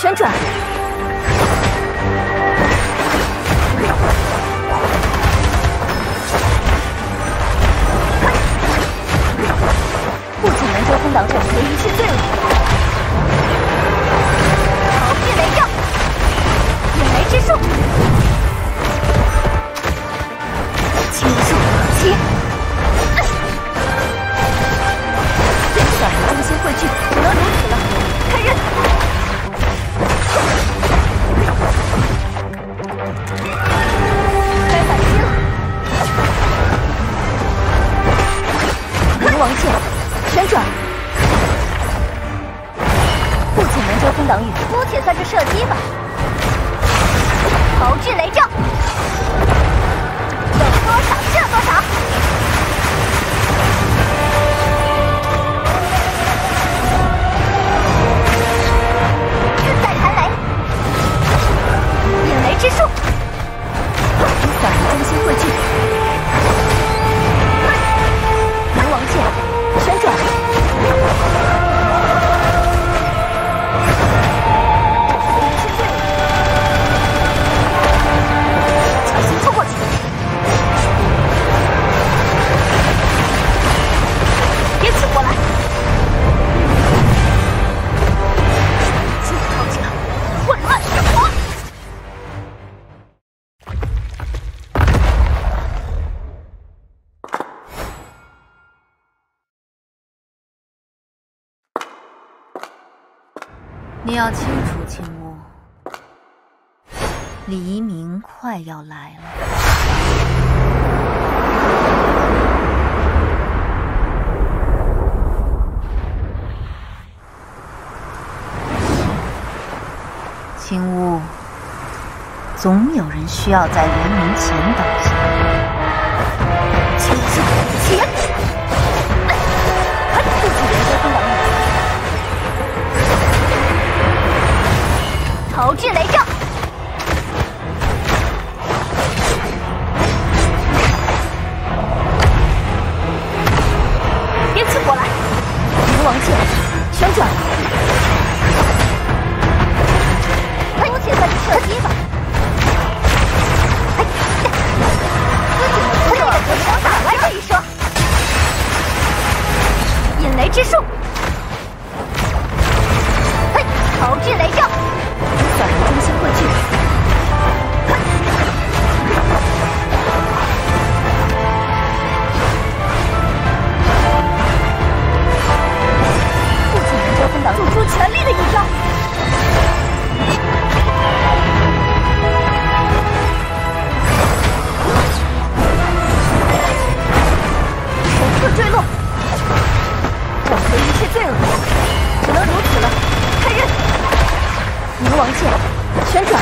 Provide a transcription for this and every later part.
旋转，不仅能将空挡整合一切罪恶。姑且算是射击吧，投掷雷杖。你要清楚，青乌，黎明快要来了。青乌，总有人需要在黎明前倒下。青下起！之术，嘿，桃之雷杖。转移中心汇聚。不仅能交锋党做出全力的一招，首次坠落，挽回一切罪恶，只能如此了。开刃，冥王剑旋转。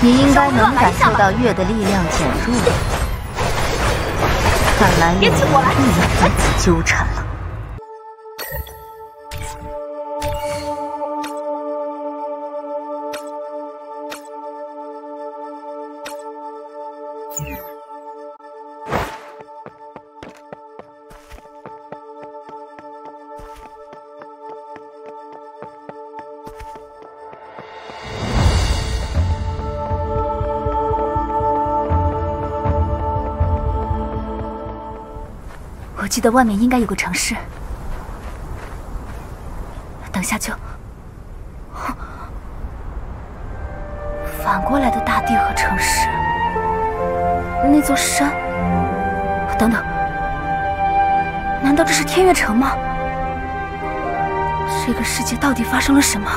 你应该能感受到月的力量减弱，看来我们不能彼此纠缠了。记得外面应该有个城市，等下就。反过来的大地和城市，那座山，等等，难道这是天月城吗？这个世界到底发生了什么？